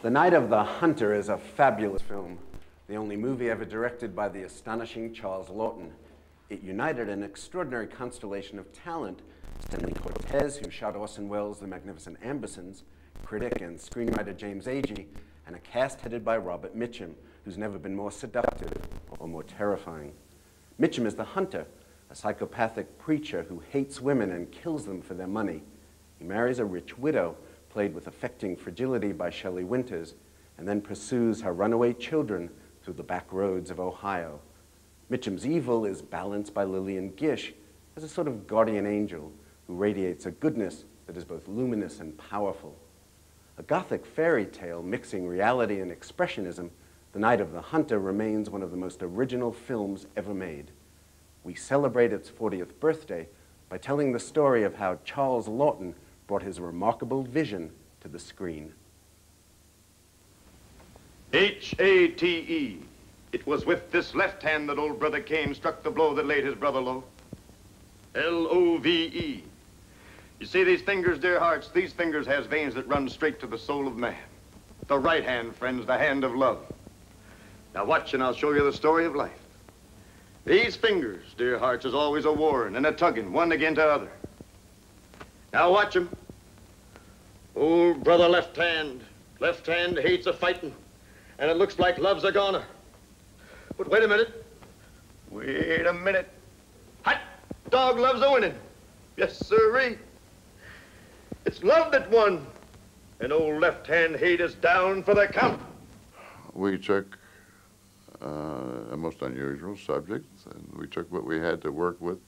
The Night of the Hunter is a fabulous film, the only movie ever directed by the astonishing Charles Laughton. It united an extraordinary constellation of talent Stanley Cortez, who shot Orson Welles' The Magnificent Ambersons, critic and screenwriter James Agee, and a cast headed by Robert Mitchum, who's never been more seductive or more terrifying. Mitchum is the hunter, a psychopathic preacher who hates women and kills them for their money. He marries a rich widow played with affecting fragility by Shelley Winters, and then pursues her runaway children through the back roads of Ohio. Mitchum's evil is balanced by Lillian Gish as a sort of guardian angel who radiates a goodness that is both luminous and powerful. A Gothic fairy tale mixing reality and expressionism, The Night of the Hunter remains one of the most original films ever made. We celebrate its 40th birthday by telling the story of how Charles Laughton brought his remarkable vision to the screen. H-A-T-E. It was with this left hand that old brother Cain struck the blow that laid his brother low. L-O-V-E. You see these fingers, dear hearts? These fingers has veins that run straight to the soul of man. The right hand, friends, the hand of love. Now watch and I'll show you the story of life. These fingers, dear hearts, is always a warring and a tugging, one against the other. Now watch him. Old brother left hand. Left hand hates a fighting. And it looks like love's a goner. But wait a minute. Wait a minute. Hot dog loves a winning. Yes, sirree. It's love that won. And old left hand hate is down for the count. We took uh, a most unusual subject, and we took what we had to work with,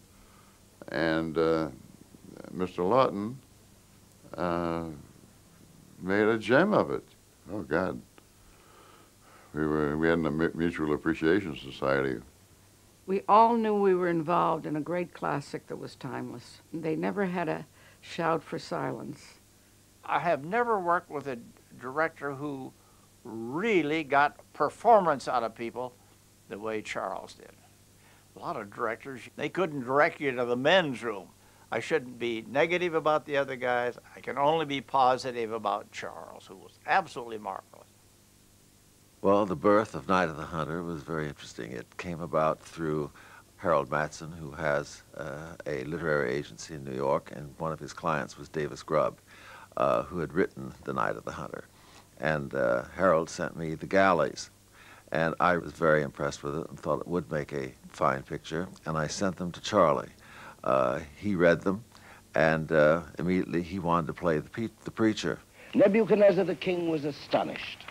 and uh, Mr. Laughton. uh, made a gem of it. Oh God, we were we had a mutual appreciation society. We all knew we were involved in a great classic that was timeless. They never had a shout for silence. I have never worked with a director who really got performance out of people the way Charles did. A lot of directors, they couldn't direct you to the men's room. I shouldn't be negative about the other guys. I can only be positive about Charles, who was absolutely marvelous. Well, the birth of Night of the Hunter was very interesting. It came about through Harold Matson, who has uh, a literary agency in New York, and one of his clients was Davis Grubb, uh, who had written The Night of the Hunter. And uh, Harold sent me The Galleys, and I was very impressed with it and thought it would make a fine picture, and I sent them to Charlie. Uh, he read them, and uh, immediately he wanted to play the, the preacher. Nebuchadnezzar the king was astonished,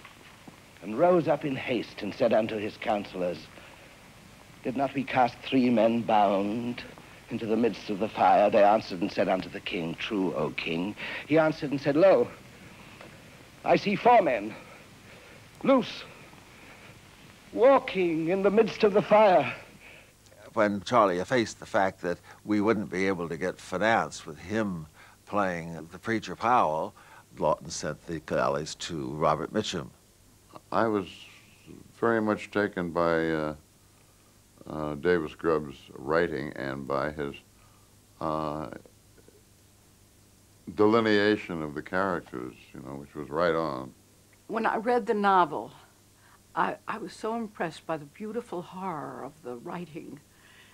and rose up in haste and said unto his counselors, Did not we cast three men bound into the midst of the fire? They answered and said unto the king, True, O king. He answered and said, Lo, I see four men, loose, walking in the midst of the fire when Charlie faced the fact that we wouldn't be able to get finance with him playing the preacher Powell, Laughton sent the galleys to Robert Mitchum. I was very much taken by uh, uh, Davis Grubb's writing and by his uh, delineation of the characters, you know, which was right on. When I read the novel, I, I was so impressed by the beautiful horror of the writing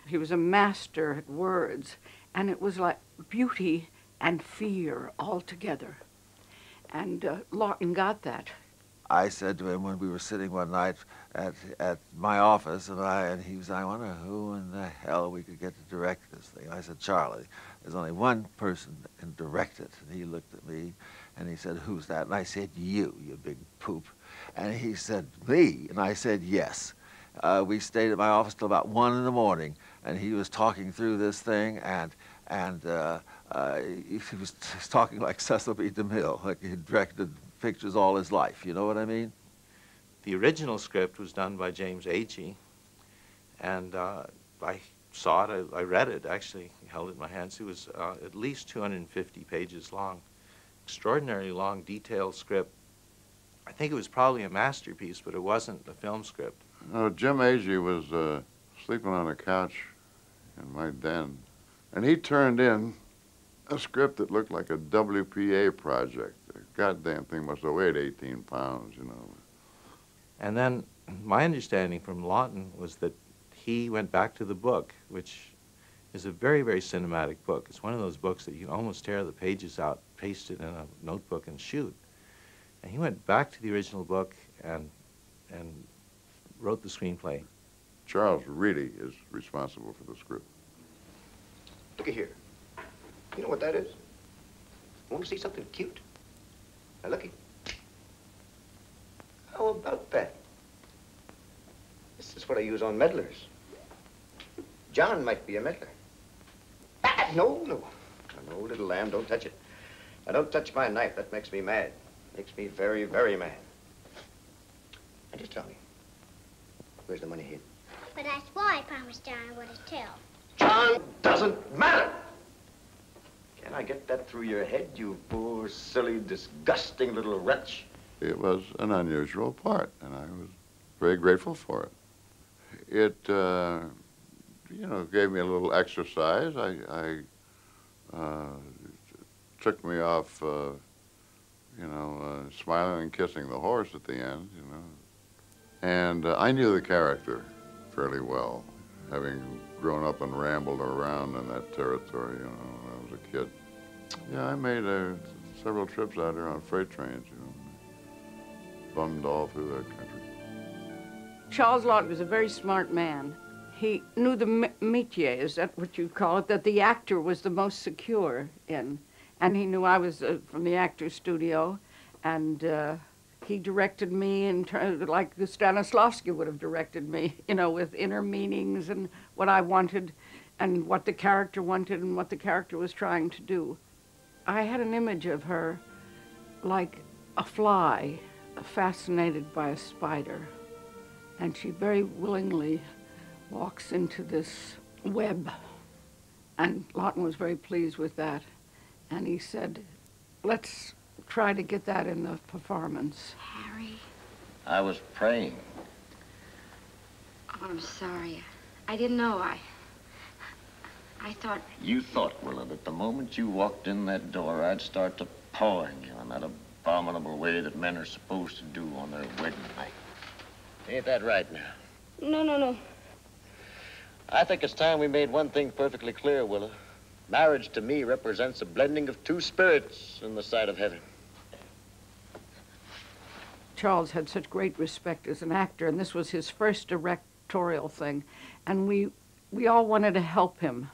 he was a master at words, and it was like beauty and fear all together. And uh, Laughton got that. I said to him when we were sitting one night at, at my office, and, I, and he was, I wonder who in the hell we could get to direct this thing. I said, Charlie, there's only one person that can direct it. And he looked at me, and he said, who's that? And I said, you, you big poop. And he said, me? And I said, yes. Uh, we stayed at my office till about one in the morning, and he was talking through this thing, and and uh, uh, he was talking like Cecil B. DeMille, like he directed pictures all his life. You know what I mean? The original script was done by James Agee, and uh, I saw it. I, I, read it actually. Held it in my hands. It was uh, at least 250 pages long, extraordinarily long, detailed script. I think it was probably a masterpiece, but it wasn't a film script. Uh, Jim Agee was uh, sleeping on a couch in my den, and he turned in a script that looked like a WPA project, The goddamn thing must have weighed 18 pounds, you know. And then my understanding from Laughton was that he went back to the book, which is a very, very cinematic book. It's one of those books that you almost tear the pages out, paste it in a notebook, and shoot. And he went back to the original book and, and wrote the screenplay. Charles really is responsible for this group. Look here. You know what that is? Want to see something cute? Now, looky. How about that? This is what I use on meddlers. John might be a meddler. Ah, no, no. No, little lamb, don't touch it. Now, don't touch my knife. That makes me mad. Makes me very, very mad. Now, just tell me, where's the money hid? But I swore I promised John I wouldn't tell. John doesn't matter. Can I get that through your head, you poor, silly, disgusting little wretch? It was an unusual part, and I was very grateful for it. It, uh, you know, gave me a little exercise. I, I uh, took me off, uh, you know, uh, smiling and kissing the horse at the end, you know. And uh, I knew the character fairly well, having grown up and rambled around in that territory, you know, when I was a kid. Yeah, I made uh, several trips out there on freight trains, you know, bummed all through that country. Charles Laughton was a very smart man. He knew the métier, is that what you call it, that the actor was the most secure in. And he knew I was uh, from the actor's studio, and uh, he directed me ter- like Stanislavski would have directed me, you know, with inner meanings and what I wanted and what the character wanted and what the character was trying to do. I had an image of her like a fly fascinated by a spider. And she very willingly walks into this web. And Laughton was very pleased with that. And he said, let's try to get that in the performance. Harry, I was praying. oh, I'm sorry. I didn't know. I. I thought. You thought, Willa, that the moment you walked in that door, I'd start to pawing you in that abominable way that men are supposed to do on their wedding night. Ain't that right now? No, no, no. I think it's time we made one thing perfectly clear, Willa. Marriage to me represents a blending of two spirits in the sight of heaven. Charles had such great respect as an actor, and this was his first directorial thing. And we, we all wanted to help him.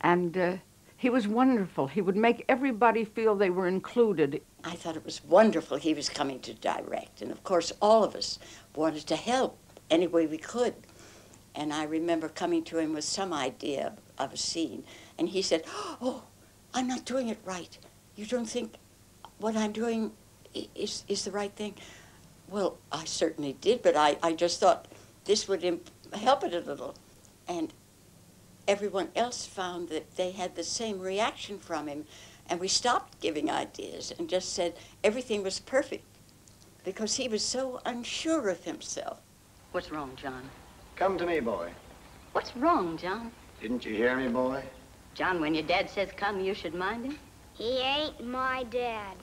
And uh, he was wonderful. He would make everybody feel they were included. I thought it was wonderful he was coming to direct. And of course, all of us wanted to help any way we could. And I remember coming to him with some idea of, a scene. And he said, Oh, I'm not doing it right. You don't think what I'm doing is, is the right thing? Well, I certainly did, but I, I just thought this would imp- help it a little. And everyone else found that they had the same reaction from him. And we stopped giving ideas and just said everything was perfect because he was so unsure of himself. What's wrong, John? Come to me, boy. What's wrong, John? Didn't you hear me, boy? John, when your dad says come, you should mind him. He ain't my dad.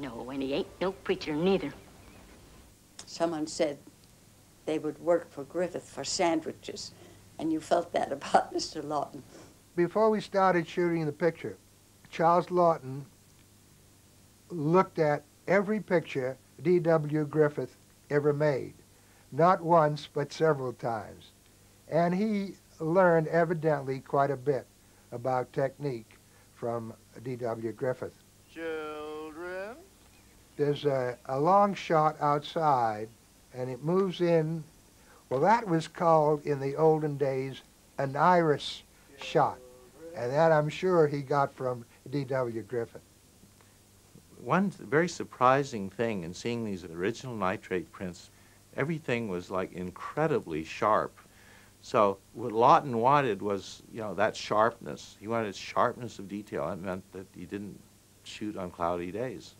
No, and he ain't no preacher neither. Someone said they would work for Griffith for sandwiches, and you felt that about Mr. Laughton. Before we started shooting the picture, Charles Laughton looked at every picture D.W. Griffith ever made, not once, but several times. And he learned evidently quite a bit about technique from D.W. Griffith. There's a, a long shot outside, and it moves in. Well, that was called in the olden days an iris shot, and that I'm sure he got from D.W. Griffith. One very surprising thing in seeing these original nitrate prints, everything was like incredibly sharp. So what Laughton wanted was, you know, that sharpness. He wanted sharpness of detail. That meant that he didn't shoot on cloudy days.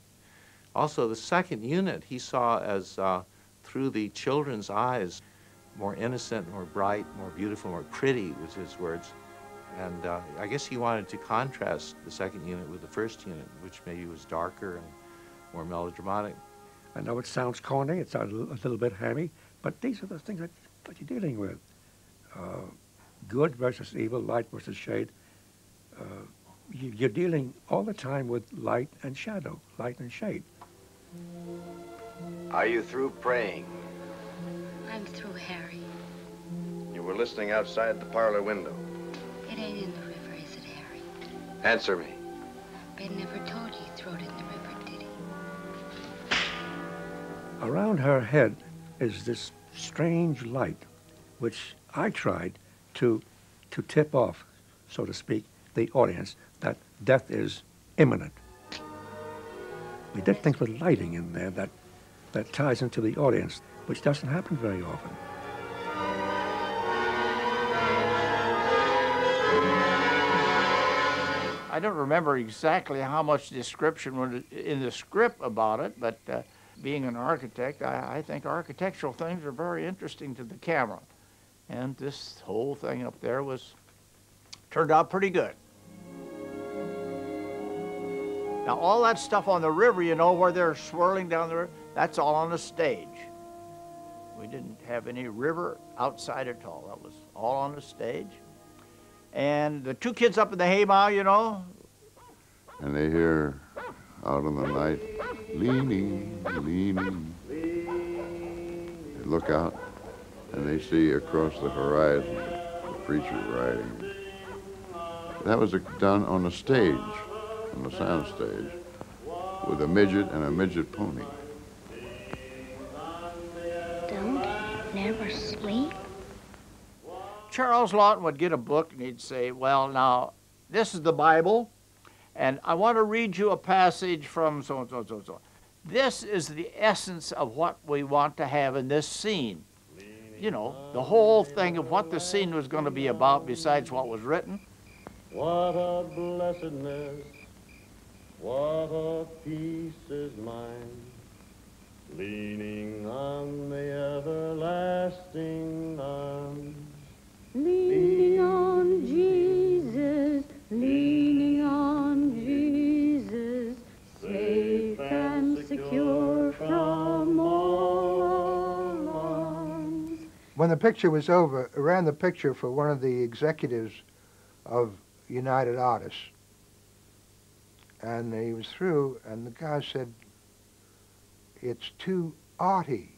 Also, the second unit he saw as uh, through the children's eyes, more innocent, more bright, more beautiful, more pretty was his words. And uh, I guess he wanted to contrast the second unit with the first unit, which maybe was darker and more melodramatic. I know it sounds corny, it sounds a little, bit hammy, but these are the things that, that you're dealing with. Uh, good versus evil, light versus shade. Uh, you, you're dealing all the time with light and shadow, light and shade. Are you through praying? I'm through, Harry. You were listening outside the parlor window. It ain't in the river, is it, Harry? Answer me. Ben never told you he threw it in the river, did he? Around her head is this strange light, which I tried to, to tip off, so to speak, the audience that death is imminent. We did things with lighting in there that, that ties into the audience, which doesn't happen very often. I don't remember exactly how much description was in the script about it, but uh, being an architect, I, I think architectural things are very interesting to the camera. And this whole thing up there was turned out pretty good. Now, all that stuff on the river, you know, where they're swirling down the river, that's all on the stage. We didn't have any river outside at all. That was all on the stage. And the two kids up in the haymow, you know, And they hear out in the night, leaning, leaning. They look out and they see across the horizon the preacher riding. That was done on the stage, on the sound stage, with a midget and a midget pony. Never sleep. Charles Laughton would get a book and he'd say, Well, now, this is the Bible, and I want to read you a passage from so and so and so and so. This is the essence of what we want to have in this scene. You know, the whole thing of what the scene was going to be about, besides what was written. What a blessedness, what a peace is mine, leaning on the everlasting arms. Leaning on Jesus, leaning on Jesus, safe and secure from all alarms. When the picture was over, I ran the picture for one of the executives of United Artists. And he was through, and the guy said, it's too arty.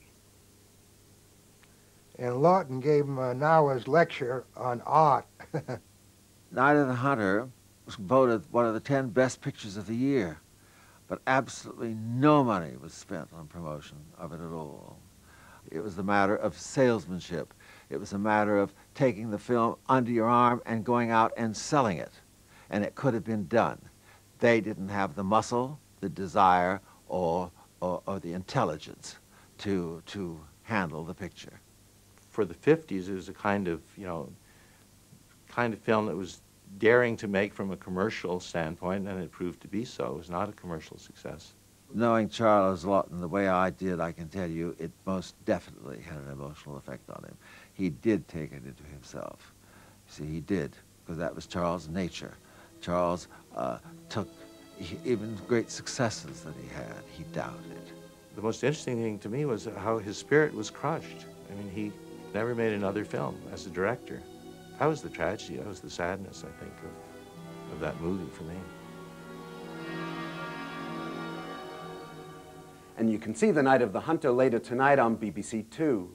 And Laughton gave him an hour's lecture on art. Night of the Hunter was voted one of the 10 best pictures of the year, but absolutely no money was spent on promotion of it at all. It was a matter of salesmanship. It was a matter of taking the film under your arm and going out and selling it. And it could have been done. They didn't have the muscle, the desire, or, or, or the intelligence to, to handle the picture. For the 50s, it was a kind of, you know, kind of film that was daring to make from a commercial standpoint, and it proved to be so. It was not a commercial success. Knowing Charles Laughton the way I did, I can tell you it most definitely had an emotional effect on him. He did take it into himself. See, he did, because that was Charles' nature. Charles uh, took he, even great successes that he had, he doubted. The most interesting thing to me was how his spirit was crushed. I mean, he never made another film as a director. That was the tragedy, that was the sadness, I think, of, of that movie for me. And you can see The Night of the Hunter later tonight on BBC Two.